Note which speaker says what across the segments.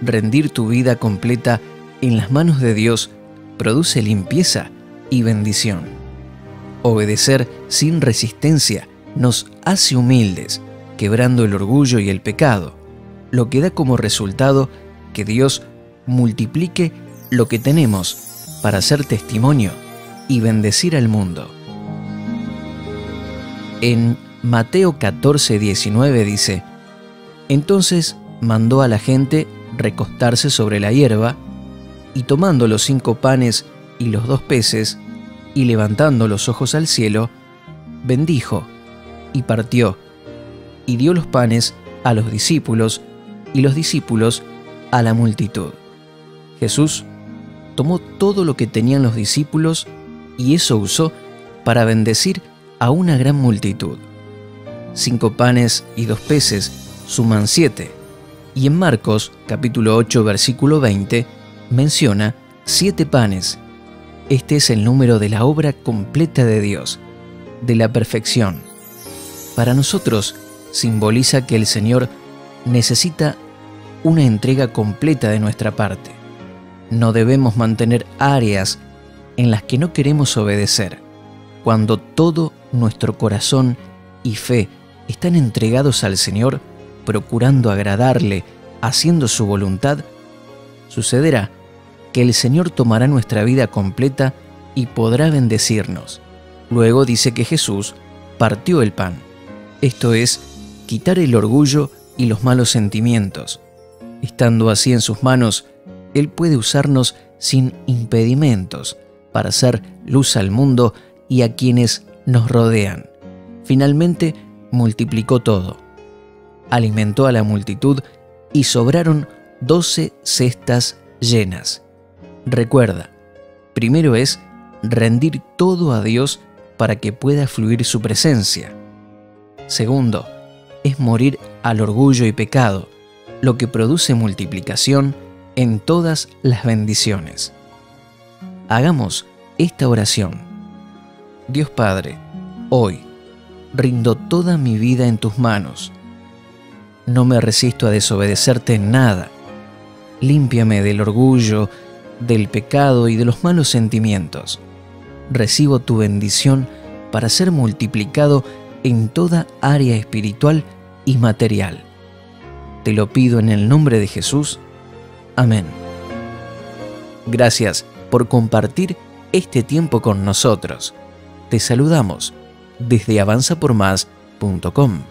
Speaker 1: rendir tu vida completa en las manos de Dios produce limpieza y bendición. Obedecer sin resistencia nos hace humildes, quebrando el orgullo y el pecado, lo que da como resultado que Dios multiplique lo que tenemos para ser testimonio y bendecir al mundo. En Mateo 14, 19 dice, Entonces mandó a la gente recostarse sobre la hierba, y tomando los cinco panes y los dos peces, y levantando los ojos al cielo, bendijo, y partió, y dio los panes a los discípulos, y los discípulos a la multitud. Jesús tomó todo lo que tenían los discípulos y eso usó para bendecir a una gran multitud. Cinco panes y dos peces suman siete. Y en Marcos capítulo 8 versículo 20 menciona siete panes. Este es el número de la obra completa de Dios, de la perfección. Para nosotros simboliza que el Señor necesita una entrega completa de nuestra parte. No debemos mantener áreas en las que no queremos obedecer. Cuando todo nuestro corazón y fe están entregados al Señor, procurando agradarle, haciendo su voluntad, sucederá que el Señor tomará nuestra vida completa y podrá bendecirnos. Luego dice que Jesús partió el pan, esto es, quitar el orgullo y los malos sentimientos. Estando así en sus manos, Él puede usarnos sin impedimentos para hacer luz al mundo y a quienes nos rodean. Finalmente, multiplicó todo. Alimentó a la multitud y sobraron doce cestas llenas. Recuerda, primero es rendir todo a Dios para que pueda fluir su presencia. Segundo, es morir al orgullo y pecado, lo que produce multiplicación en todas las bendiciones. Hagamos esta oración. Dios Padre, hoy rindo toda mi vida en tus manos. No me resisto a desobedecerte en nada. Límpiame del orgullo, del pecado y de los malos sentimientos. Recibo tu bendición para ser multiplicado en toda área espiritual y material. Te lo pido en el nombre de Jesús. Amén. Gracias por compartir este tiempo con nosotros. Te saludamos desde avanzapormás.com.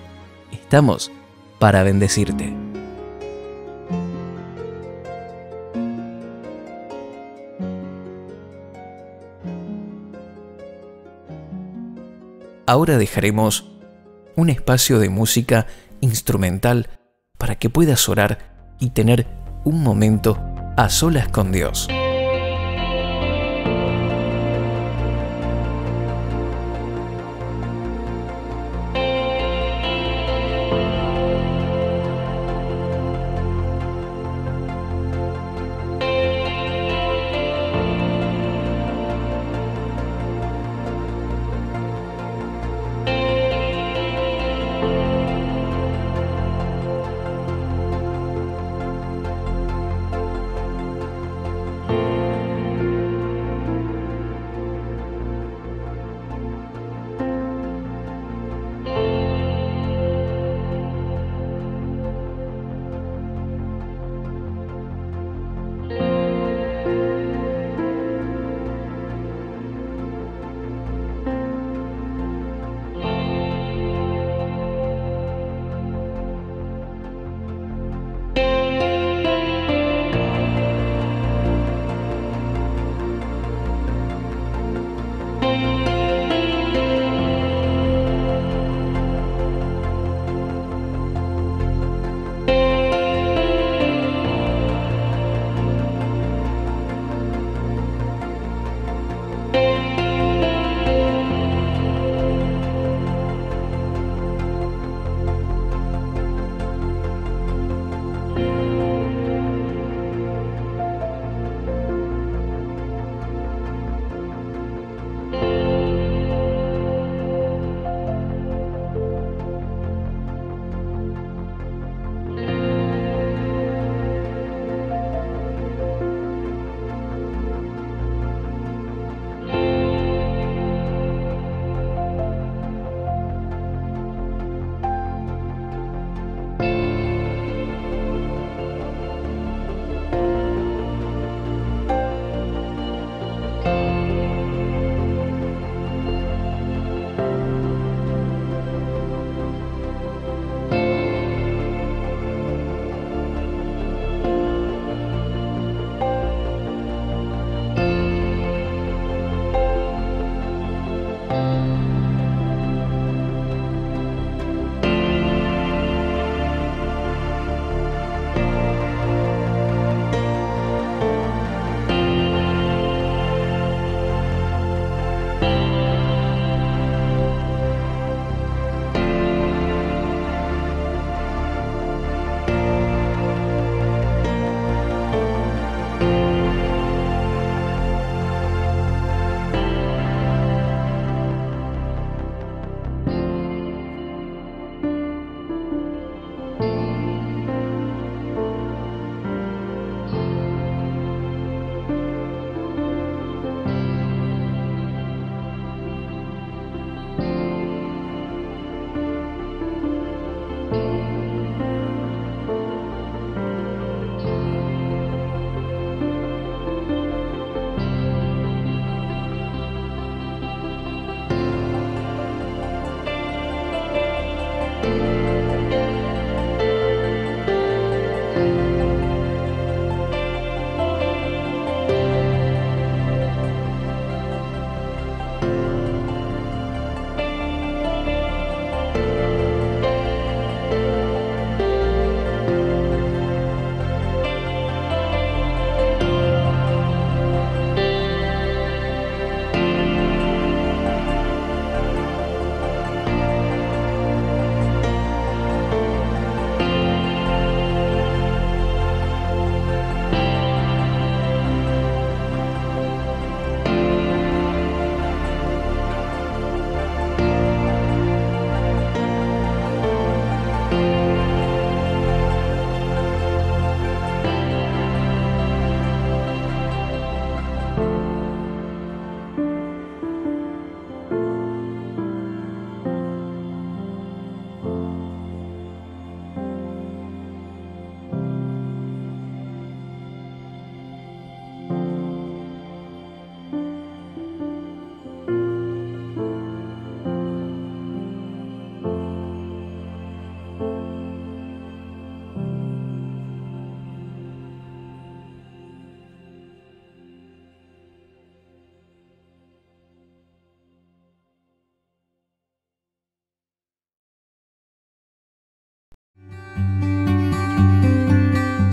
Speaker 1: Estamos para bendecirte. Ahora dejaremos un espacio de música instrumental para que puedas orar y tener un momento a solas con Dios.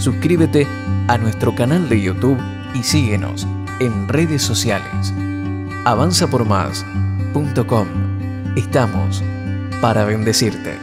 Speaker 1: Suscríbete a nuestro canal de YouTube y síguenos en redes sociales. avanzapormás.com. Estamos para bendecirte.